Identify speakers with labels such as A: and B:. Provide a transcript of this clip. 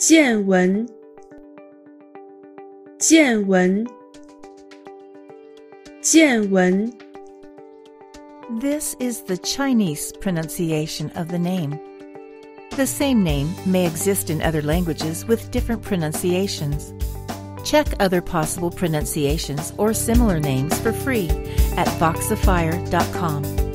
A: 建文，建文，建文。
B: This is the Chinese pronunciation of the name. The same name may exist in other languages with different pronunciations. Check other possible pronunciations or similar names for free at voxifier.com.